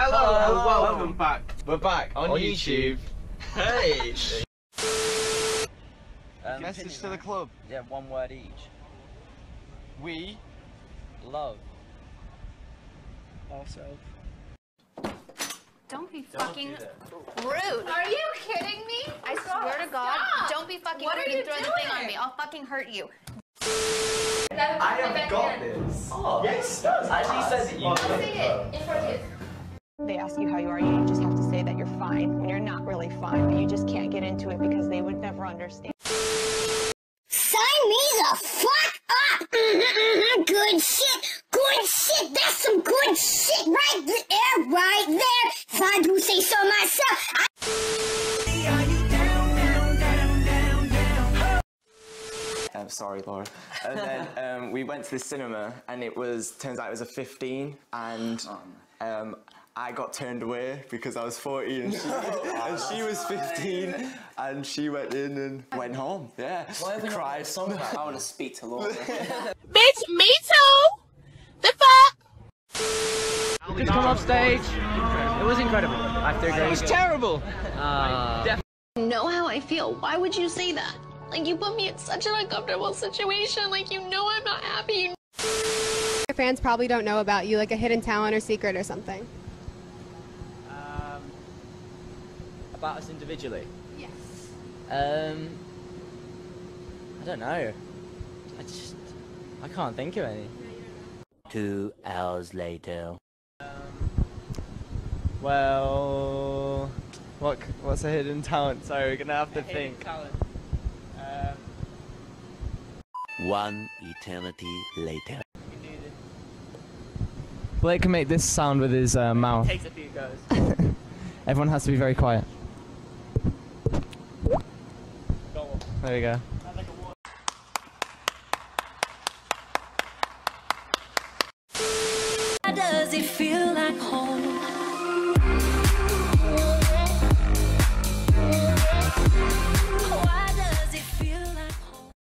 Hello, Hello. and welcome back. We're back on, On YouTube. Hey. Um, Message to the club. Yeah, one word each. We Love. ourselves. Don't be fucking rude. Are you kidding me? I swear to God, Stop. don't be fucking What rude you and throw the thing on me. I'll fucking hurt you. I have got this. Oh, yes, does. As he says it, you Say it in Portuguese. They ask you how you are, you just have to say that you're fine when you're not really fine, but you just can't get into it because they would never understand. Sign me the fuck up! Mm-hmm, good shit! Good shit! That's some good shit right there, right there! If I do say so myself, I I'm sorry, Laura. And then um, we went to the cinema, and it was turns out it was a 15, and um, I got turned away because I was 14, and, she, and she was 15, and she went in and went home. Yeah, Why have we cried. had song about? I want to speak to Laura. Bitch, me too. The fuck? Just come off stage. It was incredible. After it was terrible. Uh, know how I feel. Why would you say that? Like, you put me in such an uncomfortable situation. Like, you know I'm not happy. Your fans probably don't know about you, like a hidden talent or secret or something. um, about us individually. Yes. Um, I don't know. I just, I can't think of any. Two hours later. well, what what's a hidden talent? Sorry, we're gonna have to think. Talent. One eternity later. Blake can make this sound with his uh, mouth. Takes a few goes. Everyone has to be very quiet. Go on. There we go. does it feel